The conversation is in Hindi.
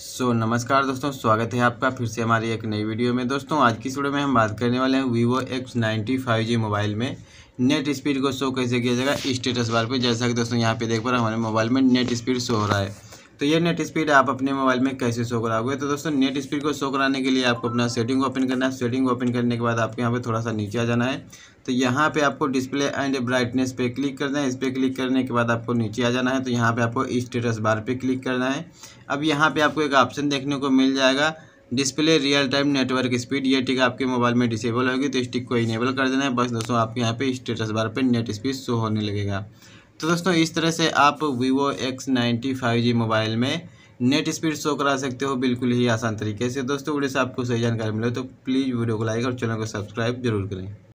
सो so, नमस्कार दोस्तों स्वागत है आपका फिर से हमारी एक नई वीडियो में। दोस्तों आज की वीडियो में हम बात करने वाले हैं Vivo X ninety five G mobile में। नेट स्पीड को शो कैसे किया जाएगा? स्टेटस बार पे जैसा कि दोस्तों यहाँ पे देख पा रहे हमारे मोबाइल में नेट स्पीड शो हो रहा है। तो ये नेट स्पीड आप अपने मोबाइल में कैसे शो कराओगे? तो दोस्तों, नेट स्पीड को शो कराने के लिए आपको अपना सेटिंग ओपन करना है। सेटिंग ओपन करने के बाद आपको यहाँ पे थोड़ा सा नीचे आ जाना है। तो यहाँ पे आपको डिस्प्ले एंड ब्राइटनेस पे क्लिक करना है। इस पर क्लिक करने के बाद आपको नीचे आ जाना है। तो यहाँ पर आपको स्टेटस बार पे क्लिक करना है। अब यहाँ पर आपको एक ऑप्शन देखने को मिल जाएगा। Display real time network speed. ये टिक आपके मोबाइल में डिसेबल होगी तो इस टिक को इनेबल कर देना है। बस दोस्तों, आपके यहाँ पे स्टेटस बार पे नेट स्पीड शो होने लगेगा। तो दोस्तों, इस तरह से आप Vivo X ninety five G mobile में नेट स्पीड शो करा सकते हो बिल्कुल ही आसान तरीके से। दोस्तों, वीडियो से आपको सही जानकारी मिले तो प्लीज़ वीडियो को लाइक और चैनल को सब्सक्राइब ज़रूर करें।